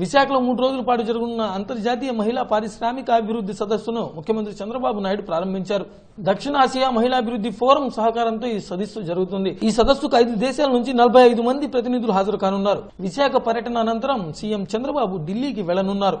విశాఖలో మూడు రోజుల పాటు జరుగుతున్న అంతర్జాతీయ మహిళా పారిశ్రామిక అభివృద్ధి సదస్సును ముఖ్యమంత్రి చంద్రబాబు నాయుడు ప్రారంభించారు. దక్షిణాసియా మహిళాభివృద్ధి ఫోరం సహకారంతో ఈ సదస్సు జరుగుతుంది. ఈ సదస్సుకు ఐదు దేశాల నుంచి నలభై ఐదు మంది ప్రతినిధులు హాజరు కానున్నారు. విశాఖ పర్యటన అనంతరం సీఎం చంద్రబాబు ఢిల్లీకి వెళ్ళనున్నారు.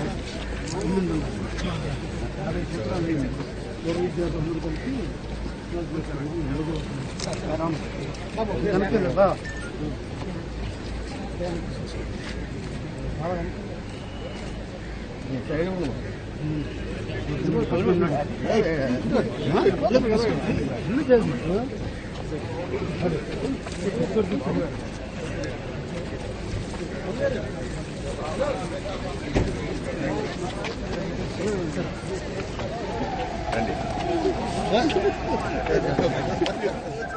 Hadi. 来。